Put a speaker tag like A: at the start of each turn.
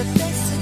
A: the best